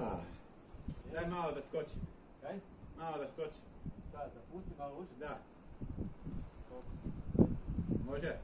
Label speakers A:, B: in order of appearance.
A: Da. Daj malo da skoči.
B: Kaj?
A: Malo da skoči.
B: Sad, da pusti malo uže?
A: Da. Može?